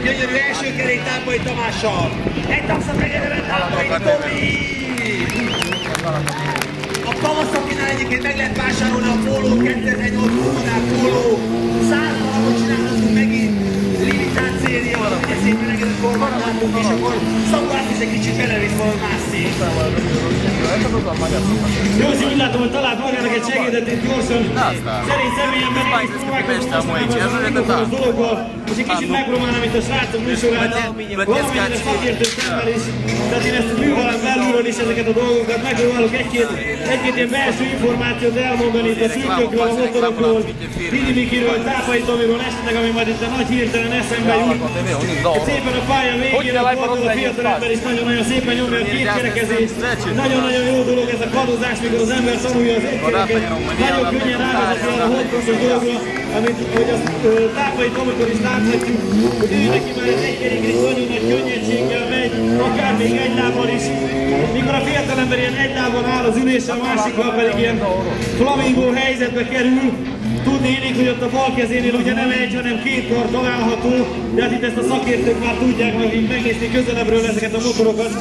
Gyönyörű első kerék Tápai Tamással. Egy tapszat megyedemet Tápai Tomi! A tavaszoknál egyébként meg lehet vásárolni a póló 2008 Kódák póló. Hogy talált magának egy segédet itt gyorsan. Szerint személyemben én is próbálkozom az dologgal, és egy kicsit megpróbálnám itt a srácok műsorát, valamennyire szakértő szemmel is, tehát én ezt művelem belülről is ezeket a dolgokat, megpróbálok egy-két, egy-két ilyen belső információt elmondani itt a szűkökről, a motorokról, Didi Mikiről, Tápai Tomiról, esetleg, ami majd itt a nagy hirtelen eszembe jut. Szépen a pálya végén, a fordul a fiatalember is nagyon-nagyon szépen nyomja a két kerekezést. Nagyon-nagyon jó dolog ez a kadozás, mikor az ember Soluyor. Tekrar Mario amit hogy az tápai amikor is láthatjuk, hogy ő neki már az egykerék is nagyon nagy könnyedséggel megy, akár még egy lábbal is. Mikor a fiatalember ilyen egy lábon áll az ülésre, a másikkal pedig ilyen flamingó helyzetbe kerül, Tudni élik, hogy ott a bal kezénél ugye nem egy, hanem két kar található, de hát itt ezt a szakértők már tudják, mert így megnézni közelebbről ezeket a motorokat.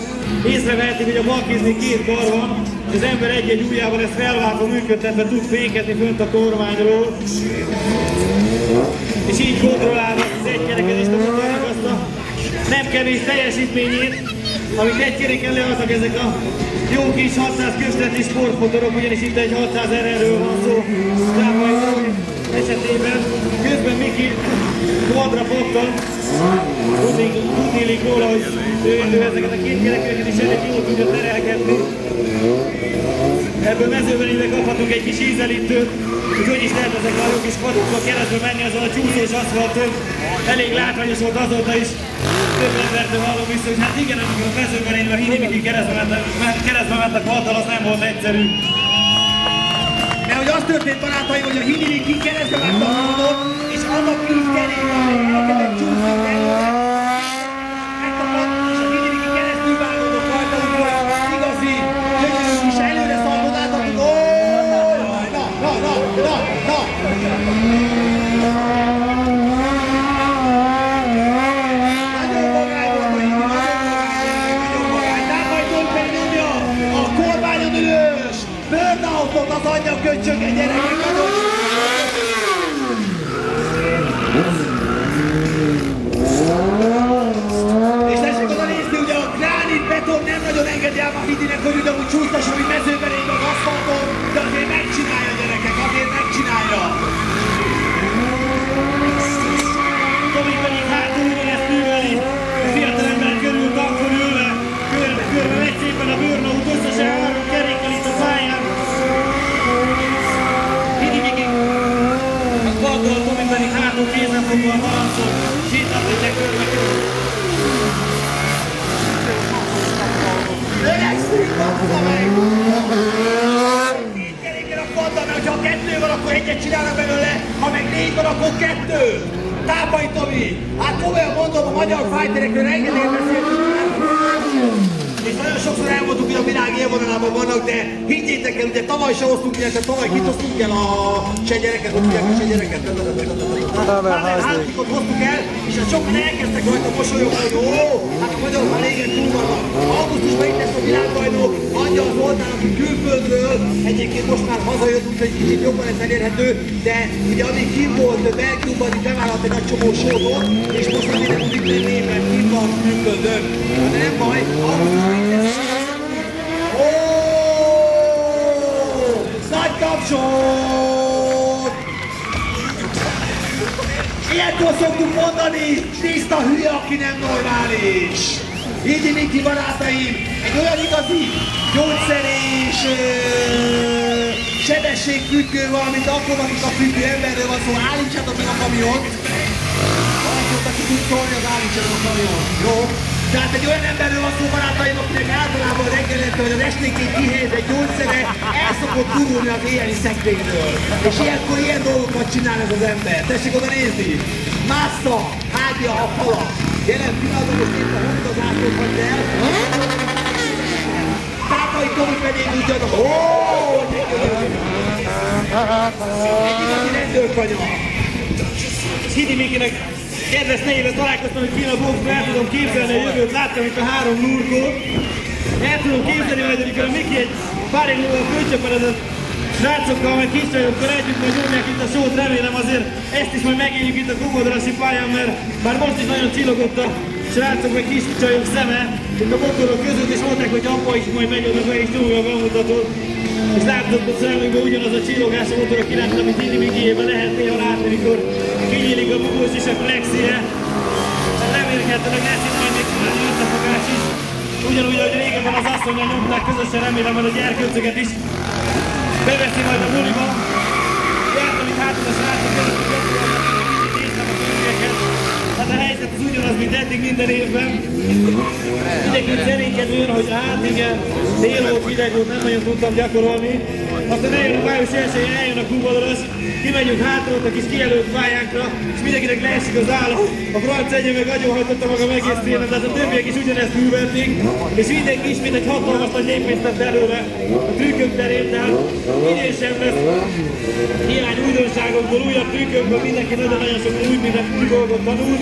Észrevehetik, hogy a bal kéznél két kar van, és az ember egy-egy ujjával ezt felváltva működtetve tud fékezni fönt a kormányról. És így kontrollálva az egy kerekezést a motornak azt a nem kevés teljesítményét, amit egy keréken leadnak ezek a jó kis 600 kösleti sportmotorok, ugyanis itt egy 600 RR-ről van szó. Robi esetében. Közben Miki quadrapottal tudni illik róla, hogy ő ezeket a két kerekeket is elég jól tudja terelgetni. Ebből mezőben ide kaphatunk egy kis ízelítőt, hogy hogy is lehet ezek a jó kis kvadrokba keresztül menni azon a csúszós aszfalton. Elég látványos volt azóta is. Több embertől hallom vissza, hogy hát igen, amikor a mezőben én a Hinimiki keresztbe ment, keresztbe ment a kvaddal, az nem volt egyszerű. Mert hogy az történt barátaim, hogy a Hinimiki keresztbe ment a és annak így kerék, elkezdett csúszni belőle. Megtapadt, és a Hinimiki keresztül vágódott rajta, úgyhogy igazi, gyönyörű kis előre szalgodát, akik ó, jaj, na, na, na, na, na. Nagyon magány volt a Hini, nagyon magány, nagyon magány. Tápai Tolperi nyomja, a kormányon ülős, burnoutot az anyja köcsöge gyerekek, nagyon Bassza meg! Keréken a kvaddal, mert ha kettő van, akkor egyet csinálnak belőle, ha meg négy van, akkor kettő! Tápai Tomi! Hát komolyan mondom, a magyar fighterekről rengeteg beszéltünk, és nagyon sokszor elmondtuk, hogy a világ élvonalában vannak, de higgyétek el, ugye tavaly se hoztunk ilyenre, tavaly kit hoztunk el a se gyereket, ott tudják a se gyereket. Haverházikot hoztuk el, és a sokan elkezdtek rajta mosolyogni, hogy ó, hát magyarok már régen túl vannak. Augusztusban itt lesz a világbajnok, az oldal, aki külföldről, egyébként most már hazajött, úgyhogy kicsit jobban lesz elérhető, de ugye amíg kim volt Belgiumban, itt bevállalt egy nagy csomó sótot, és most nem tud itt lenni, mert kim van külföldön. De nem baj, augusztusban Ó, nagy tapsot! Ilyenkor szoktuk mondani, tiszta hülye, aki nem normális. Így Miki barátaim, egy olyan igazi gyógyszerés sebességfüggő, valamint alkoholika függő emberről van szó, állítsátok meg a kamiont. Valaki ott, aki tud szólni, az állítsátok a kamiont. Jó? Tehát egy olyan emberről van szó, barátaim, akinek általában reggelente vagy az esténként kihelyez egy gyógyszere, el szokott gurulni az éjjeli szekrényről. És ilyenkor ilyen dolgokat csinál ez az ember. Tessék oda nézni! Másza, hágja a falat. Jelen pillanatban most éppen hozd az átlókat el. Tápai Tomi pedig ugyanaz. Ó, de gyönyörű. Egy igazi rendőrkanya. Hidi Mikinek kedves néven találkoztam, Kína boxban el tudom képzelni a jövőt, láttam itt a három nurkót. El tudom képzelni majd, amikor a Miki egy pár év múlva főcsöperedett srácokkal, majd kis csajokkal együtt majd nyomják itt a sót, remélem azért ezt is majd megéljük itt a Kubodraszi pályán, mert már most is nagyon csillogott a srácok meg kis csajok szeme, itt a motorok között, és mondták, hogy apa is majd megy oda be és nyomja a bemutatót. És látod a szemünkben ugyanaz a csillogás a motorok iránt, amit Inni Mikiében lehet néha látni, amikor kinyílik a bubós és a flexie. Tehát remélhetőleg lesz itt majd még külön összefogás is. Ugyanúgy, ahogy régebben az asszonynal nyomták közösen, remélem, hogy a gyerkőcöket is beveszi majd a buliba. Jártam itt hátul a srácok hogy kicsit néztem a többieket. Hát a helyzet az ugyanaz, mint eddig minden évben. Mindenki szerénykedően, hogy hát igen, tél volt, hideg volt, nem nagyon tudtam gyakorolni. Aztán eljön a május 1 eljön a Kubadoros, kimegyünk hátra ott a kis kijelölt pályánkra, és mindenkinek leesik az állat. A franc egyre meg agyonhajtotta magam egész télen, de hát a többiek is ugyanezt művelték, és mindenki ismét egy hatalmas nagy lépést tett előre a trükkök terén, tehát idén sem lesz hiány újdonságokból, újabb trükkökből, mindenki nagyon-nagyon sok új, minden új dolgot tanul.